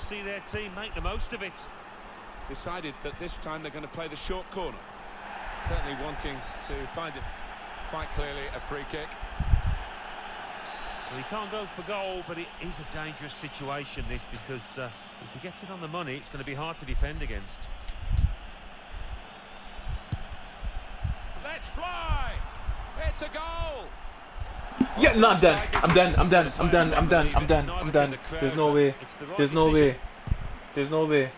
to see their team make the most of it. Decided that this time they're going to play the short corner. Certainly wanting to find it quite clearly a free kick. Well, he can't go for goal, but it is a dangerous situation, this, because uh, if he gets it on the money, it's going to be hard to defend against. Let's fly! It's a goal! Yeah, no, I'm done. I'm done. I'm done. I'm done. I'm done. I'm done. I'm done. There's no way. There's no way. There's no way.